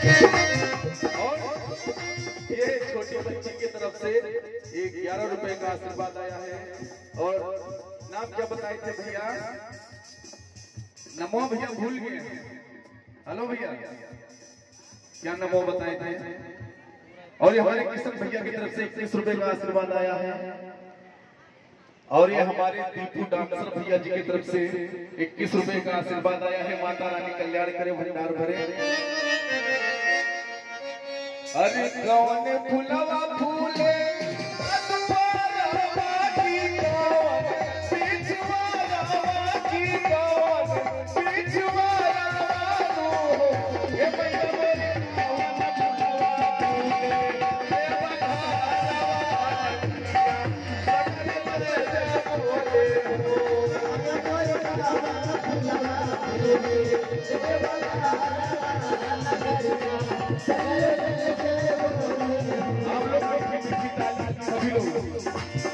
और बच्ची की तरफ़ से एक ग्यारह रुपए का आशीर्वाद आया है। और नाम क्या बताए थे भैया? नमो भैया भूल गए हेलो भैया। क्या नमो बताए थे? और ये हमारे किशन भैया की तरफ़ से इक्कीस रुपए का आशीर्वाद आया है। और ये हमारे दीपू डांसर भैया जी की तरफ़ से इक्कीस रुपए का आशीर्वाद आया है। माता रानी कल्याण करे, भंडार भरे। अरे कौन फुलवा फूले? अतवारवा की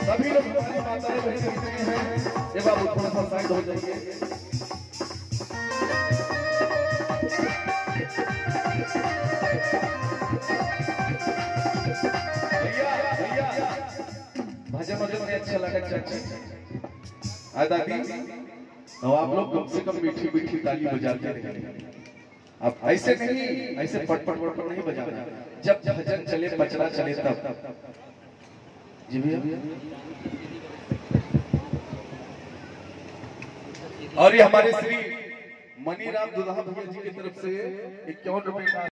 सभी लोग माताएँ बहनें हैं। बाबू थोड़ा सा साइड हो जाइए। अच्छा लगा चाची आप लोग कम से कम मीठी मीठी ताली बजाते रहिए। अब ऐसे नहीं, ऐसे पट पट पट नहीं बजाना। जब भजन चले बचना चले, तब। जी भैया और ये हमारे श्री मनीराम दुधा भैया जी की तरफ़ से इक्यावन रुपए का